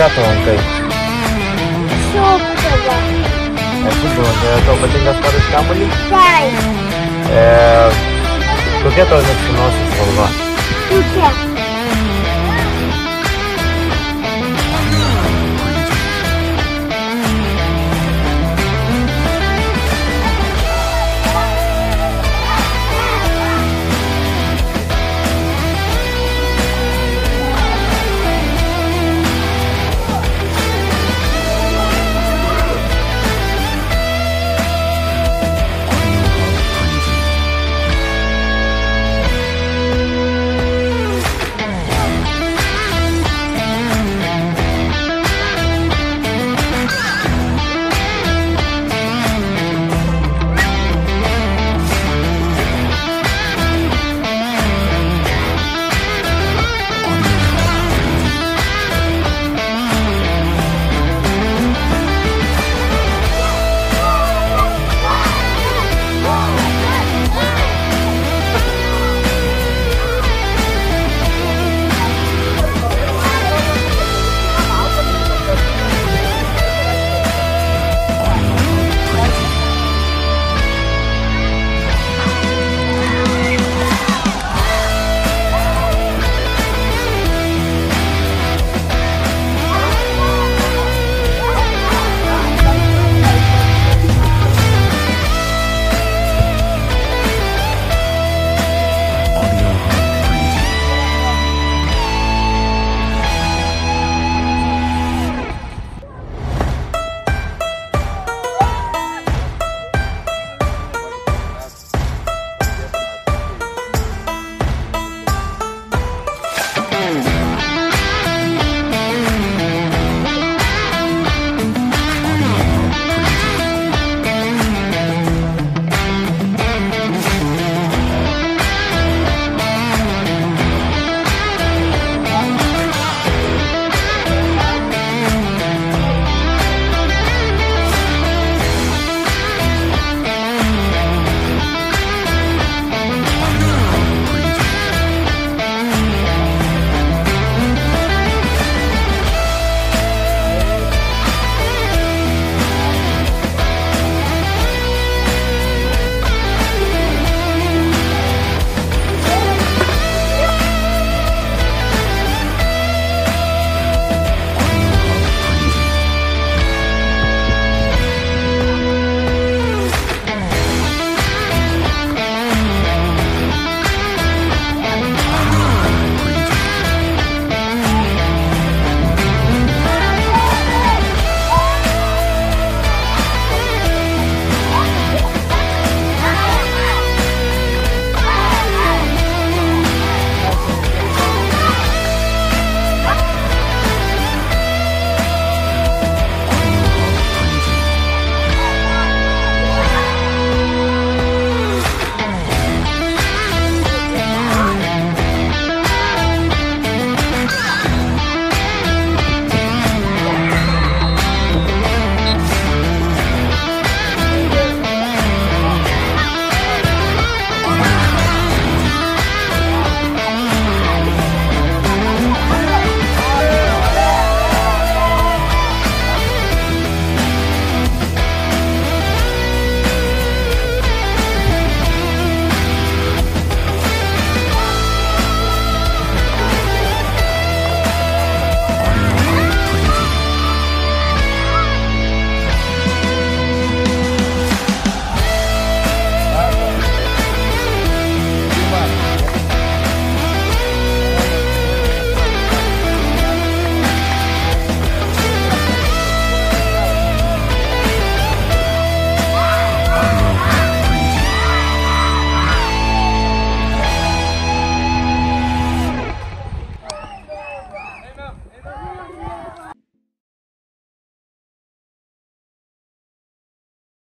ką tu lankai? Šaukdavo. E, futbolą, e, tau patinka sportas kamuolį? Taip. E, kokia tavo mėgstamiausia spalva? Tokia.